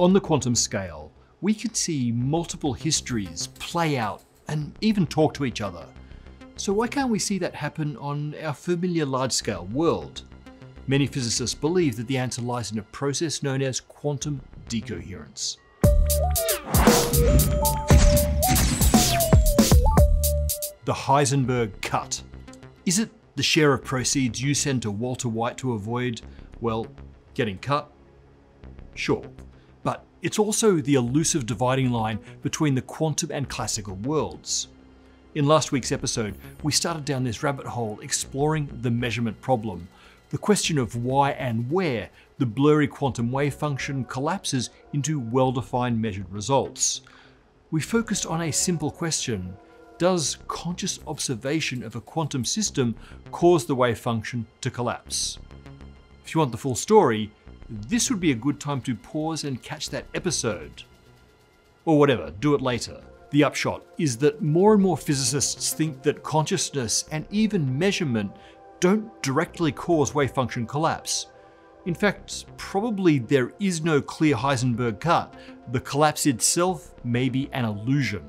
On the quantum scale, we can see multiple histories play out and even talk to each other. So why can't we see that happen on our familiar large-scale world? Many physicists believe that the answer lies in a process known as quantum decoherence. The Heisenberg cut. Is it the share of proceeds you send to Walter White to avoid, well, getting cut? Sure. It's also the elusive dividing line between the quantum and classical worlds. In last week's episode, we started down this rabbit hole exploring the measurement problem, the question of why and where the blurry quantum wave function collapses into well defined measured results. We focused on a simple question Does conscious observation of a quantum system cause the wave function to collapse? If you want the full story, this would be a good time to pause and catch that episode. Or whatever, do it later. The upshot is that more and more physicists think that consciousness and even measurement don't directly cause wave function collapse. In fact, probably there is no clear Heisenberg cut. The collapse itself may be an illusion,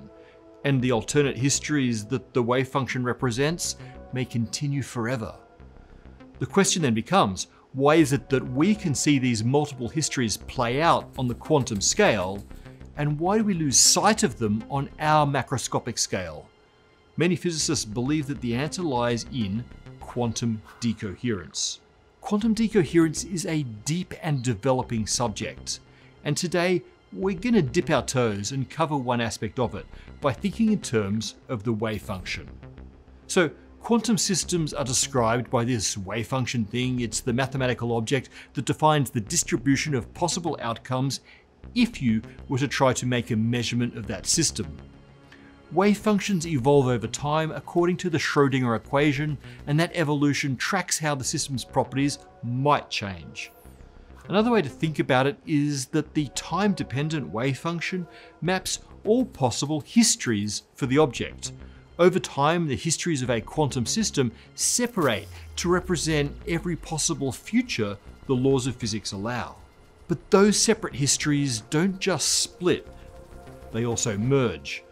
and the alternate histories that the wave function represents may continue forever. The question then becomes why is it that we can see these multiple histories play out on the quantum scale, and why do we lose sight of them on our macroscopic scale? Many physicists believe that the answer lies in quantum decoherence. Quantum decoherence is a deep and developing subject, and today we're going to dip our toes and cover one aspect of it by thinking in terms of the wave function. So, Quantum systems are described by this wave function thing. It's the mathematical object that defines the distribution of possible outcomes if you were to try to make a measurement of that system. Wave functions evolve over time according to the Schrödinger equation, and that evolution tracks how the system's properties might change. Another way to think about it is that the time-dependent wave function maps all possible histories for the object, over time, the histories of a quantum system separate to represent every possible future the laws of physics allow. But those separate histories don't just split, they also merge.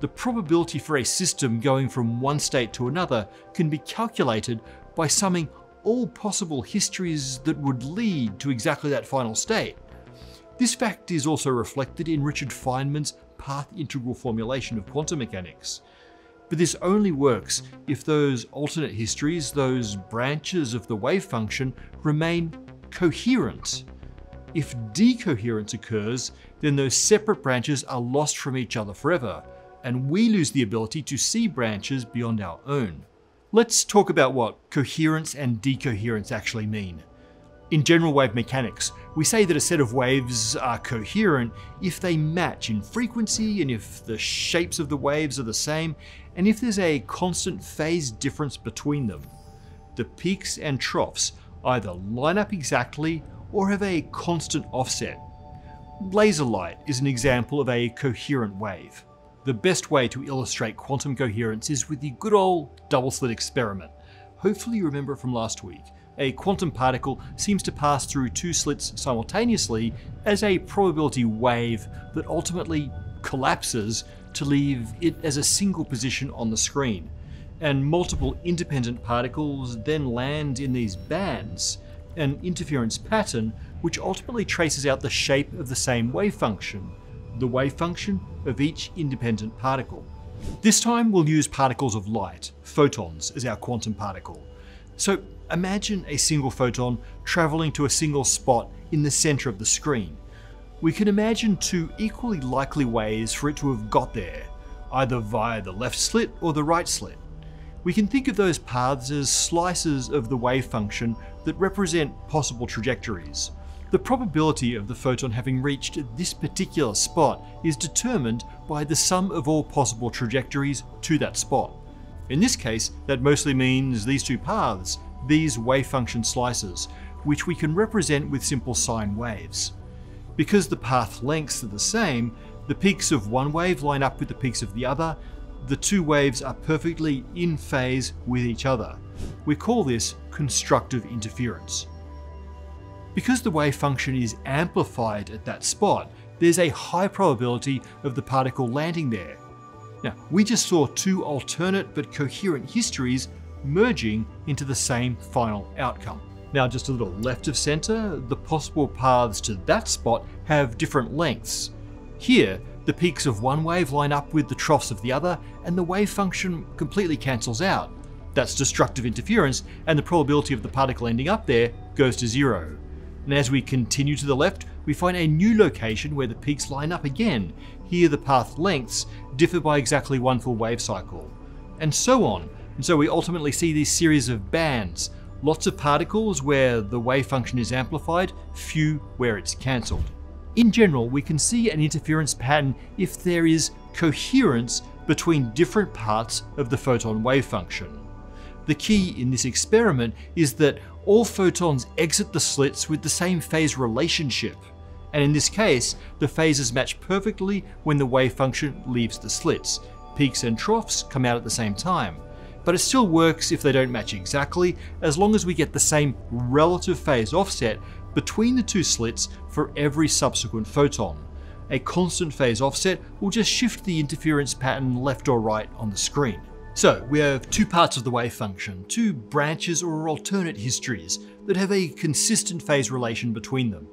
The probability for a system going from one state to another can be calculated by summing all possible histories that would lead to exactly that final state. This fact is also reflected in Richard Feynman's path integral formulation of quantum mechanics. But this only works if those alternate histories, those branches of the wave function, remain coherent. If decoherence occurs, then those separate branches are lost from each other forever, and we lose the ability to see branches beyond our own. Let's talk about what coherence and decoherence actually mean. In general wave mechanics, we say that a set of waves are coherent if they match in frequency and if the shapes of the waves are the same and if there's a constant phase difference between them. The peaks and troughs either line up exactly or have a constant offset. Laser light is an example of a coherent wave. The best way to illustrate quantum coherence is with the good old double slit experiment. Hopefully you remember it from last week a quantum particle seems to pass through two slits simultaneously as a probability wave that ultimately collapses to leave it as a single position on the screen. And multiple independent particles then land in these bands, an interference pattern which ultimately traces out the shape of the same wave function, the wave function of each independent particle. This time we'll use particles of light, photons, as our quantum particle. So imagine a single photon traveling to a single spot in the center of the screen. We can imagine two equally likely ways for it to have got there, either via the left slit or the right slit. We can think of those paths as slices of the wave function that represent possible trajectories. The probability of the photon having reached this particular spot is determined by the sum of all possible trajectories to that spot. In this case, that mostly means these two paths, these wave function slices, which we can represent with simple sine waves. Because the path lengths are the same, the peaks of one wave line up with the peaks of the other, the two waves are perfectly in phase with each other. We call this constructive interference. Because the wave function is amplified at that spot, there's a high probability of the particle landing there. Now, we just saw two alternate but coherent histories merging into the same final outcome. Now, just a little left of center, the possible paths to that spot have different lengths. Here, the peaks of one wave line up with the troughs of the other, and the wave function completely cancels out. That's destructive interference, and the probability of the particle ending up there goes to zero. And as we continue to the left, we find a new location where the peaks line up again. Here the path lengths differ by exactly one full wave cycle. And so on. And so we ultimately see this series of bands. Lots of particles where the wave function is amplified, few where it's cancelled. In general, we can see an interference pattern if there is coherence between different parts of the photon wave function. The key in this experiment is that all photons exit the slits with the same phase relationship. And in this case, the phases match perfectly when the wave function leaves the slits. Peaks and troughs come out at the same time. But it still works if they don't match exactly, as long as we get the same relative phase offset between the two slits for every subsequent photon. A constant phase offset will just shift the interference pattern left or right on the screen. So we have two parts of the wave function, two branches or alternate histories that have a consistent phase relation between them.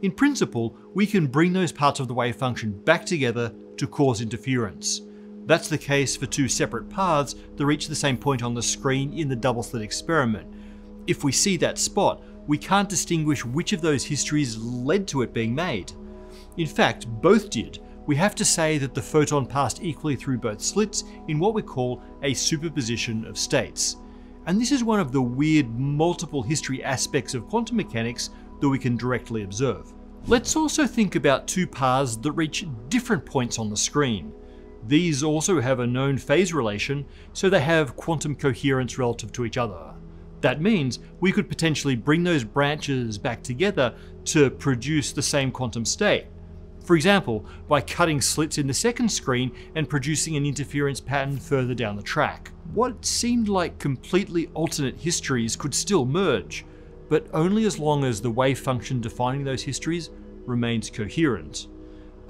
In principle, we can bring those parts of the wave function back together to cause interference. That's the case for two separate paths that reach the same point on the screen in the double slit experiment. If we see that spot, we can't distinguish which of those histories led to it being made. In fact, both did. We have to say that the photon passed equally through both slits in what we call a superposition of states. And this is one of the weird multiple history aspects of quantum mechanics that we can directly observe. Let's also think about two paths that reach different points on the screen. These also have a known phase relation, so they have quantum coherence relative to each other. That means we could potentially bring those branches back together to produce the same quantum state. For example, by cutting slits in the second screen and producing an interference pattern further down the track. What seemed like completely alternate histories could still merge, but only as long as the wave function defining those histories remains coherent.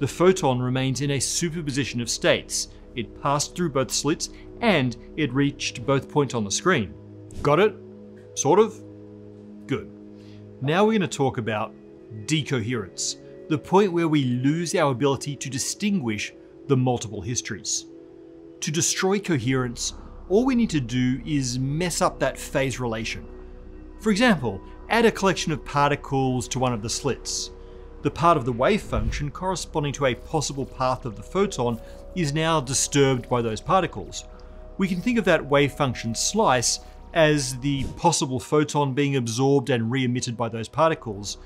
The photon remains in a superposition of states. It passed through both slits and it reached both points on the screen. Got it? Sort of? Good. Now we're going to talk about decoherence, the point where we lose our ability to distinguish the multiple histories. To destroy coherence, all we need to do is mess up that phase relation. For example, add a collection of particles to one of the slits. The part of the wave function corresponding to a possible path of the photon is now disturbed by those particles. We can think of that wave function slice as the possible photon being absorbed and re-emitted by those particles.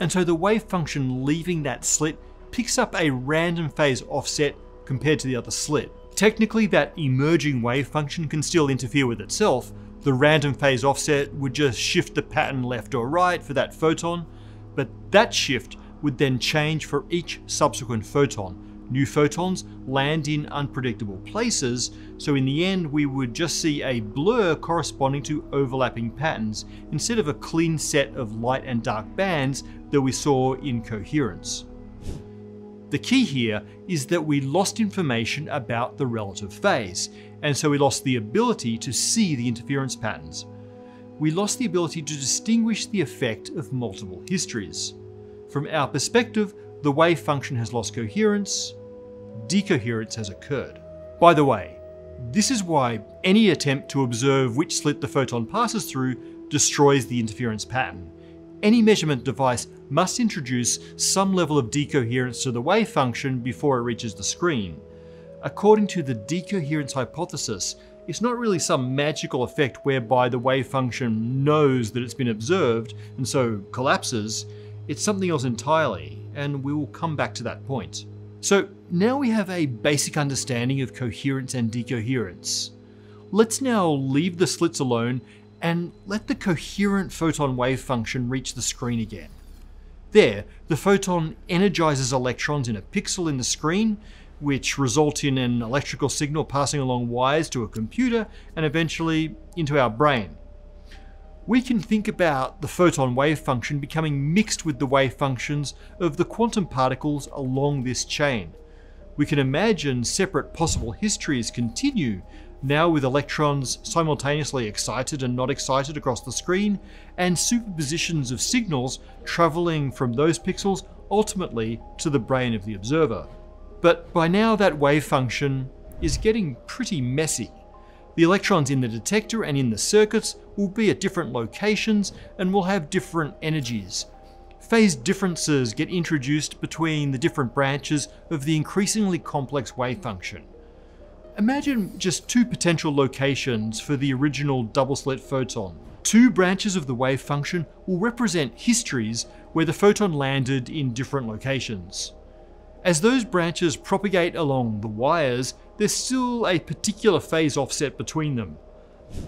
And so the wave function leaving that slit picks up a random phase offset compared to the other slit. Technically, that emerging wave function can still interfere with itself. The random phase offset would just shift the pattern left or right for that photon, but that shift would then change for each subsequent photon, New photons land in unpredictable places, so in the end we would just see a blur corresponding to overlapping patterns, instead of a clean set of light and dark bands that we saw in coherence. The key here is that we lost information about the relative phase, and so we lost the ability to see the interference patterns. We lost the ability to distinguish the effect of multiple histories. From our perspective, the wave function has lost coherence, decoherence has occurred. By the way, this is why any attempt to observe which slit the photon passes through destroys the interference pattern. Any measurement device must introduce some level of decoherence to the wave function before it reaches the screen. According to the decoherence hypothesis, it's not really some magical effect whereby the wave function knows that it's been observed and so collapses. It's something else entirely, and we will come back to that point. So now we have a basic understanding of coherence and decoherence. Let's now leave the slits alone and let the coherent photon wave function reach the screen again. There, the photon energizes electrons in a pixel in the screen, which result in an electrical signal passing along wires to a computer and eventually into our brain. We can think about the photon wave function becoming mixed with the wave functions of the quantum particles along this chain. We can imagine separate possible histories continue, now with electrons simultaneously excited and not excited across the screen, and superpositions of signals travelling from those pixels ultimately to the brain of the observer. But by now that wave function is getting pretty messy. The electrons in the detector and in the circuits will be at different locations and will have different energies. Phase differences get introduced between the different branches of the increasingly complex wave function. Imagine just two potential locations for the original double slit photon. Two branches of the wave function will represent histories where the photon landed in different locations. As those branches propagate along the wires, there's still a particular phase offset between them.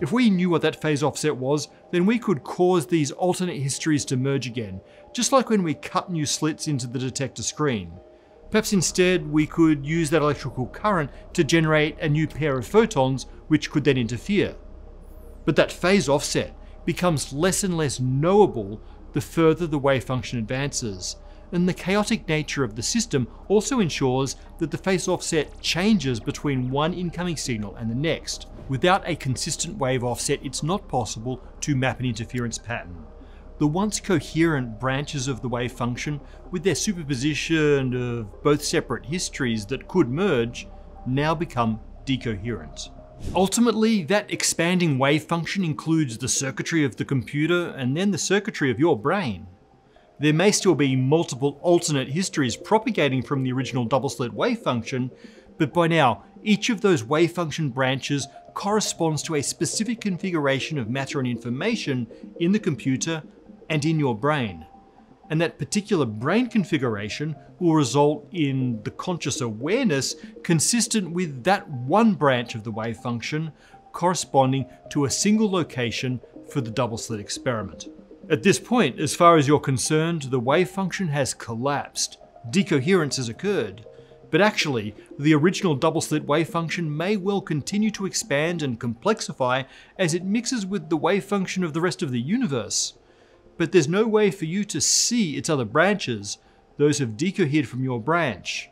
If we knew what that phase offset was, then we could cause these alternate histories to merge again, just like when we cut new slits into the detector screen. Perhaps instead we could use that electrical current to generate a new pair of photons which could then interfere. But that phase offset becomes less and less knowable the further the wave function advances, and the chaotic nature of the system also ensures that the phase offset changes between one incoming signal and the next. Without a consistent wave offset, it's not possible to map an interference pattern. The once coherent branches of the wave function, with their superposition of both separate histories that could merge, now become decoherent. Ultimately, that expanding wave function includes the circuitry of the computer and then the circuitry of your brain. There may still be multiple alternate histories propagating from the original double slit wave function, but by now, each of those wave function branches corresponds to a specific configuration of matter and information in the computer and in your brain. And that particular brain configuration will result in the conscious awareness consistent with that one branch of the wave function corresponding to a single location for the double slit experiment. At this point, as far as you're concerned, the wave function has collapsed. Decoherence has occurred. But actually, the original double slit wave function may well continue to expand and complexify as it mixes with the wave function of the rest of the universe. But there's no way for you to see its other branches, those have decohered from your branch.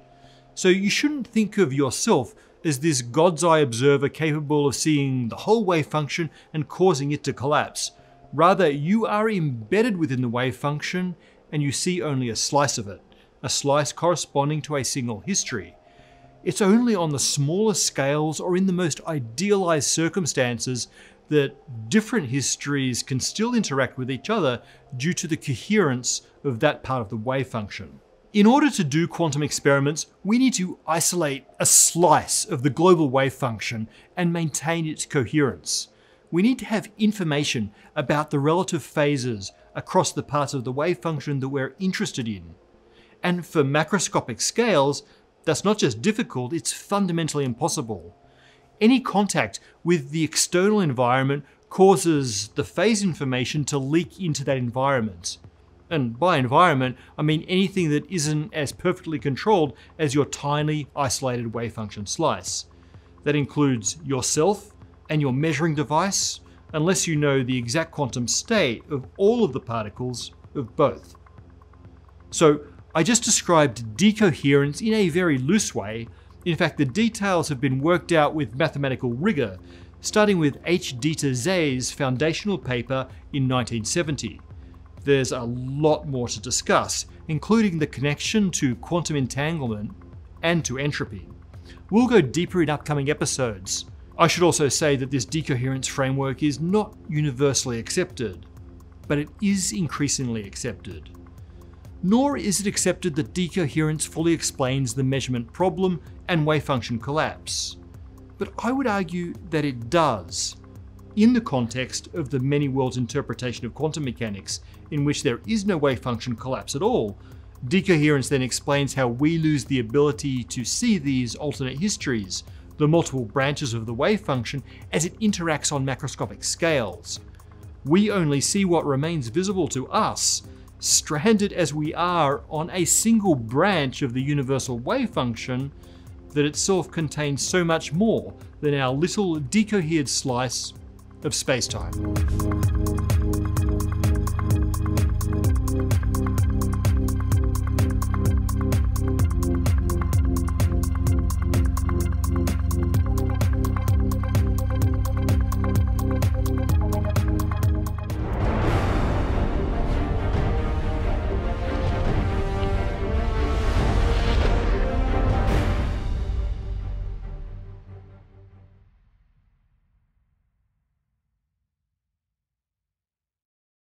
So you shouldn't think of yourself as this God's eye observer capable of seeing the whole wave function and causing it to collapse. Rather, you are embedded within the wave function and you see only a slice of it, a slice corresponding to a single history. It's only on the smallest scales or in the most idealized circumstances that different histories can still interact with each other due to the coherence of that part of the wave function. In order to do quantum experiments, we need to isolate a slice of the global wave function and maintain its coherence we need to have information about the relative phases across the parts of the wave function that we're interested in. And for macroscopic scales, that's not just difficult, it's fundamentally impossible. Any contact with the external environment causes the phase information to leak into that environment. And by environment, I mean anything that isn't as perfectly controlled as your tiny isolated wave function slice. That includes yourself, and your measuring device unless you know the exact quantum state of all of the particles of both. So I just described decoherence in a very loose way. In fact, the details have been worked out with mathematical rigor, starting with H. Dieter Zeh's foundational paper in 1970. There's a lot more to discuss, including the connection to quantum entanglement and to entropy. We'll go deeper in upcoming episodes. I should also say that this decoherence framework is not universally accepted, but it is increasingly accepted. Nor is it accepted that decoherence fully explains the measurement problem and wave function collapse. But I would argue that it does, in the context of the many worlds interpretation of quantum mechanics, in which there is no wave function collapse at all, decoherence then explains how we lose the ability to see these alternate histories, the multiple branches of the wave function as it interacts on macroscopic scales. We only see what remains visible to us, stranded as we are on a single branch of the universal wave function that itself contains so much more than our little decohered slice of spacetime.